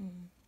Mm.